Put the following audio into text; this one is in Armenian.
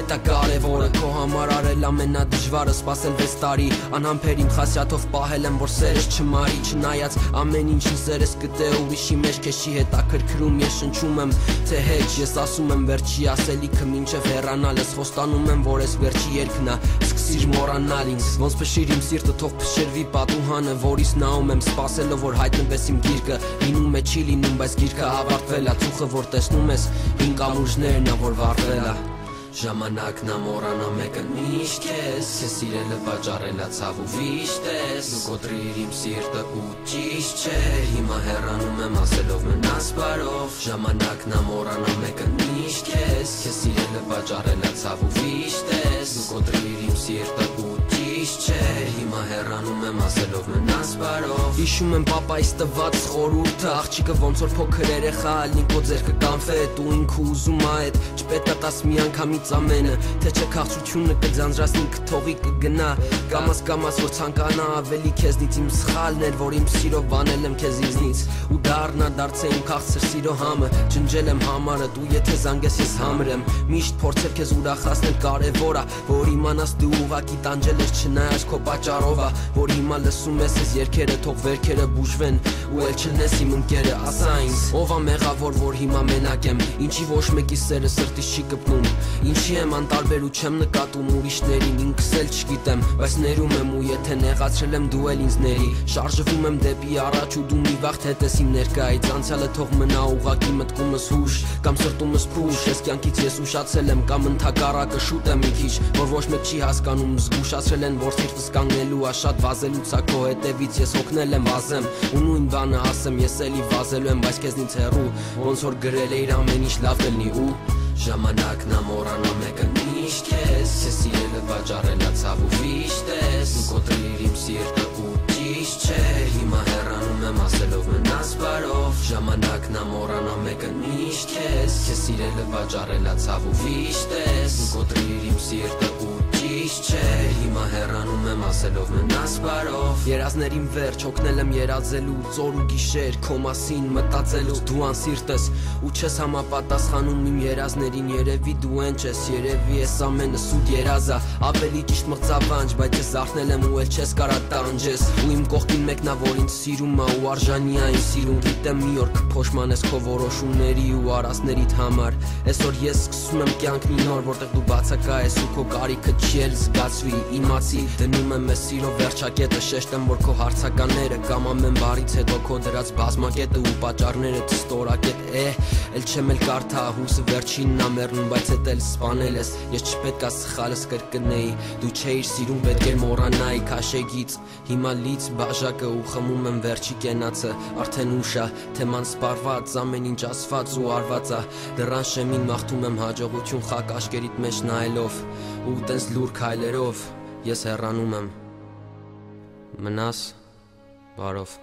պետա կարևորը քո համար արել ամենադժվարը սпасել 6 տարի անհամբեր իմ խասյաթով պահել եմ որ սերս չմարի չնայած ամեն ինչի սերս գտե ուրիշի մեջ քեշի հետ ակրկրում ես շնչում եմ թե հեչ ես ասում եմ վերջի ասելիքը մինչև հեռանալս խոստանում եմ որ ես վերջի երկնա սկսիր մոռանալ ինձ ոնց փշիր իմ սիրտը թող փշերվի պատուհանը որից նաում եմ սпасելով որ հայտնվես իմ գիրկը լինում է չի լինում բայց գիրքը ավարտվել է ցուխը որ տեսնում ես հին կամուրջներն ա որ վառվել է Ժամանակն ամորանա մեկը միշտ քեզ Ես սիրելը վաճառելա ցավ ու վիշտես Դու կոտրիր իմ սիրտը ու ճիշտ չէ Հիմա հեռանում եմ ասելով մնաս բարով Ժամանակն ամորանա մեկը միշտ քեզ Ես սիրելը վաճառելա ցավ ու վիշտես Դու կոտրիր իմ սիրտը ու ճիշտ չէ Հիմա հեռանում եմ ասելով մնաս բարով Հիշում եմ papaիս տված խորուրդը Աղջիկը ոնց որ փոքր երեխա ալնի քո ձերքը կանֆետ ու ինքը ուզում ա այդ Չպետք է տաս մի անգամից ամենը Թե չէ քաղցությունը կձանձրացնի կթողի կգնա Կամաս կամաս որ ցանկանա ավելի քեզնից իմ սխալն էր որ իմ սիրով բանել եմ քեզ ինձնից ու դառնա դարձե իմ քաղցր սիրո համը ջնջել եմ համարը դու եթե զանգես ես համրեմ միշտ փորձել քեզ ուրախացնել կարևոր է որ իմանաս դու ուղակի տանջել ես չնայած քո պատճառով որ հիմա լսում ես ես երկերը թող վերքերը բուժվեն ու էլ չնես իմ ընկերը ասա ինձ ով է մեղավոր որ հիմա մենակ եմ ինչի ոչ մեկի սերը սրտից չի կպնում ինչի եմ անտարբեր ու չեմ նկատում ուրիշներին ինքս էլ չգիտեմ բայց ներում եմ ու եթե նեղացրել եմ դու էլ ինձ ների շարժվում եմ դեպի առաջ ու դու մի վաղ հետես իմ ներկայից անցյալը թող մնա ուղակի մտքումս հուշ կամ սրտումս փուշ ես կյանքից ես ուշացել եմ կամ ընդհակառակը շուտ եմ մի քիչ որ ոչ մեկ չի հասկանում զգուշացրել են որ սիրտս կանգնելու ա շատ վազելուց ա քո հետևից ես հոգնել եմ վազեմ ու նույն բանը ասեմ ես էլի վազելու եմ բայց քեզնից հեռու ոնց որ գրել էիր ամեն ինչ լավ կլինի ու Ժամանակն ամորանա մեկը միշտ քեզ Ես սիրելը վաճառելա ցավ ու վիշտես Ու կոտրիր իմ սիրտը ու ճիշտ չէ Հիմա հեռանում եմ ասելով մնաս բարով Ժամանակն ամորանա մեկը միշտ քեզ Ես սիրելը վաճառելա ցավ ու վիշտես Ու կոտրիր իմ սիրտը ու ճիշտ չէ ասելով մնաս բարով Երազներին վերջ հոգնել եմ երազելու Ծոր ու գիշեր քո մասին մտածելու Դու անսիրտես ու չես համապատասխանում իմ երազներին Երևի դու են չես երևի ես ամենը սուտ երազա Ավելի ճիշտ մղծավանջ բայց ես արթնել եմ ու էլ չես կարա տանջես Ու իմ կողքին մեկնա որ ինձ սիրում ա ու արժանի ա ինձ սիրուն Գիտեմ մի օր կփոշմանես քո որոշումների ու արասներիդ համար Այսօր ես սկսում եմ կյանքն նոր որտեղ դու բացակա ես ու քո կարիքը չի էլ զգացվի իմացի դնում եմ եմ ես սիրո վերջակետը շեշտեմ որ քո հարցականները կամ ամեն բարից հետո քո դրած բազմակետը ու պատճառները ստորակետ է էլ չեմ էլ կարթա հույսը վերջինն ա մեռնում բայց էդ էլ սپانել ես ես չպետք է սխալս կրկնեի դու չէիր սիրում պետք էր մոռանայի քաշեգից հիմա լից բաժակը ու խմում եմ վերջի կենացը արդեն ուշա թեման սպարված ամեն ինչ ասված ու արված ա դրան շեմին մաղթում եմ հաջողություն խակ աշկերիդ մեջ նայելով ու տես լուր քայլերով ես հեռանում եմ մնաս բարով